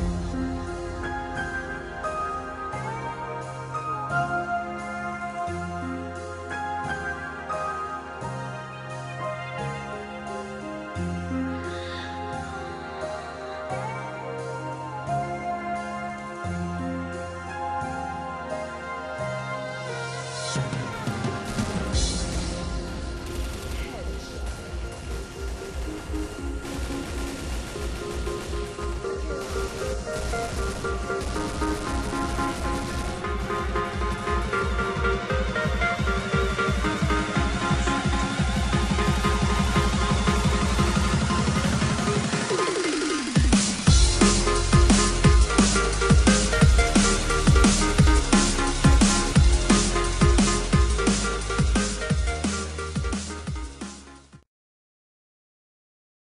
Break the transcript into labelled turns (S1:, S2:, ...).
S1: you. Thank you.